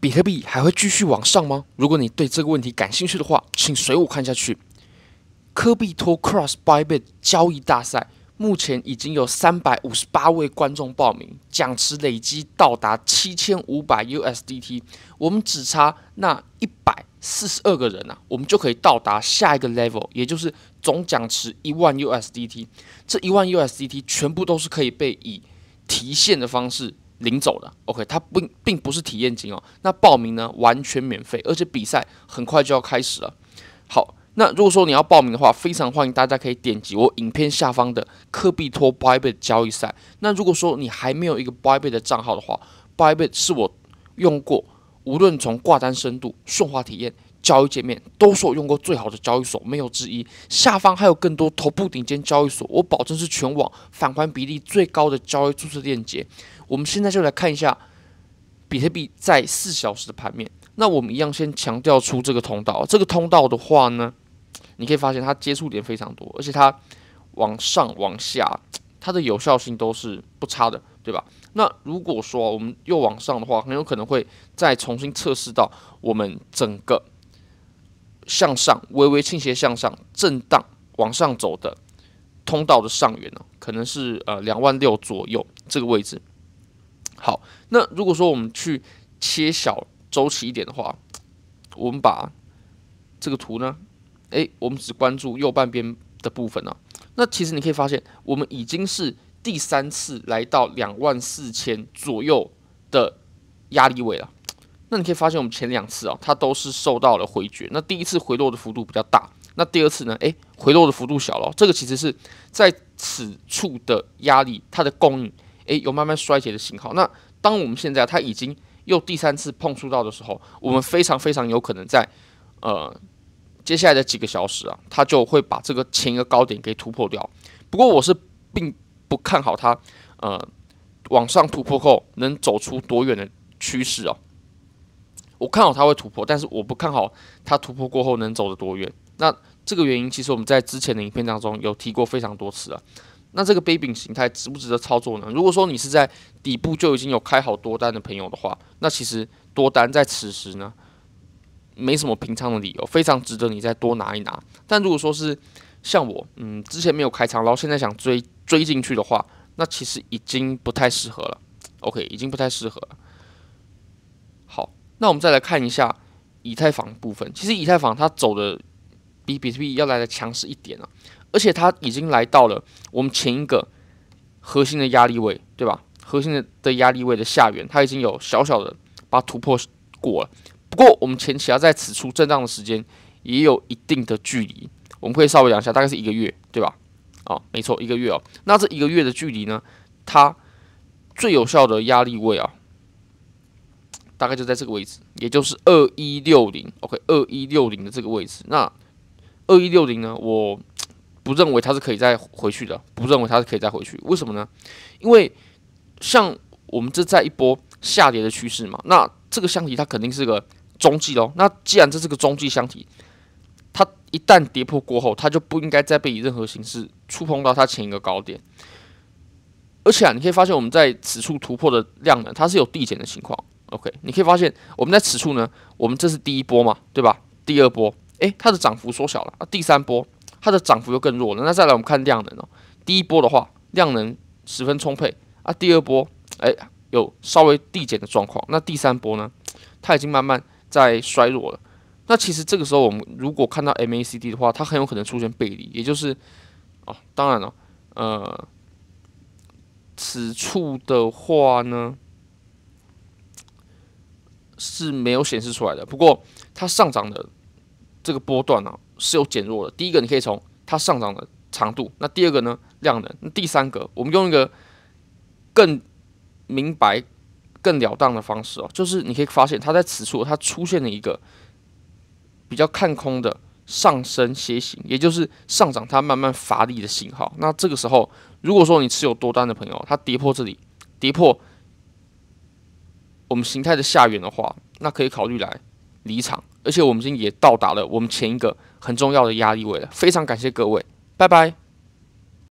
比特币还会继续往上吗？如果你对这个问题感兴趣的话，请随我看下去。科比托 Cross Bybit 交易大赛目前已经有三百五十八位观众报名，奖池累积到达七千五百 USDT。我们只差那一百四十二个人啊，我们就可以到达下一个 level，也就是总奖池一万 USDT。这一万 USDT 全部都是可以被以提现的方式。领走的，OK，它不并不是体验金哦。那报名呢完全免费，而且比赛很快就要开始了。好，那如果说你要报名的话，非常欢迎大家可以点击我影片下方的科比托 Bybit 交易赛。那如果说你还没有一个 Bybit 的账号的话，Bybit 是我用过，无论从挂单深度、顺滑体验、交易界面，都是我用过最好的交易所，没有之一。下方还有更多头部顶尖交易所，我保证是全网返还比例最高的交易注册链接。我们现在就来看一下比特币在四小时的盘面。那我们一样先强调出这个通道。这个通道的话呢，你可以发现它接触点非常多，而且它往上往下，它的有效性都是不差的，对吧？那如果说我们又往上的话，很有可能会再重新测试到我们整个向上微微倾斜向上震荡往上走的通道的上缘呢，可能是呃两万六左右这个位置。好，那如果说我们去切小周期一点的话，我们把这个图呢，诶，我们只关注右半边的部分呢。那其实你可以发现，我们已经是第三次来到两万四千左右的压力位了。那你可以发现，我们前两次啊，它都是受到了回绝。那第一次回落的幅度比较大，那第二次呢，诶，回落的幅度小了。这个其实是在此处的压力，它的供应。诶，有慢慢衰竭的信号。那当我们现在它已经又第三次碰触到的时候，我们非常非常有可能在呃接下来的几个小时啊，它就会把这个前一个高点给突破掉。不过我是并不看好它呃往上突破后能走出多远的趋势哦。我看好它会突破，但是我不看好它突破过后能走得多远。那这个原因其实我们在之前的影片当中有提过非常多次了。那这个杯柄形态值不值得操作呢？如果说你是在底部就已经有开好多单的朋友的话，那其实多单在此时呢，没什么平仓的理由，非常值得你再多拿一拿。但如果说是像我，嗯，之前没有开仓，然后现在想追追进去的话，那其实已经不太适合了。OK，已经不太适合了。那我们再来看一下以太坊部分。其实以太坊它走的比比特币要来的强势一点啊。而且它已经来到了我们前一个核心的压力位，对吧？核心的的压力位的下缘，它已经有小小的把突破过了。不过我们前期要在此处震荡的时间也有一定的距离，我们可以稍微讲一下，大概是一个月，对吧？啊，没错，一个月哦。那这一个月的距离呢，它最有效的压力位啊，大概就在这个位置，也就是二一六零，OK，二一六零的这个位置。那二一六零呢，我。不认为它是可以再回去的，不认为它是可以再回去，为什么呢？因为像我们这在一波下跌的趋势嘛，那这个箱体它肯定是个中继喽。那既然这是个中继箱体，它一旦跌破过后，它就不应该再被以任何形式触碰到它前一个高点。而且啊，你可以发现我们在此处突破的量呢，它是有递减的情况。OK，你可以发现我们在此处呢，我们这是第一波嘛，对吧？第二波，诶，它的涨幅缩小了啊，第三波。它的涨幅又更弱了。那再来我们看量能哦，第一波的话量能十分充沛啊，第二波哎有稍微递减的状况。那第三波呢，它已经慢慢在衰弱了。那其实这个时候我们如果看到 MACD 的话，它很有可能出现背离，也就是哦，当然了，呃，此处的话呢是没有显示出来的。不过它上涨的这个波段呢。是有减弱的。第一个，你可以从它上涨的长度；那第二个呢，量能；第三个，我们用一个更明白、更了当的方式哦，就是你可以发现它在此处它出现了一个比较看空的上升楔形，也就是上涨它慢慢乏力的信号。那这个时候，如果说你持有多单的朋友，它跌破这里，跌破我们形态的下缘的话，那可以考虑来离场。而且我们今天也到达了我们前一个很重要的压力位了，非常感谢各位，拜拜。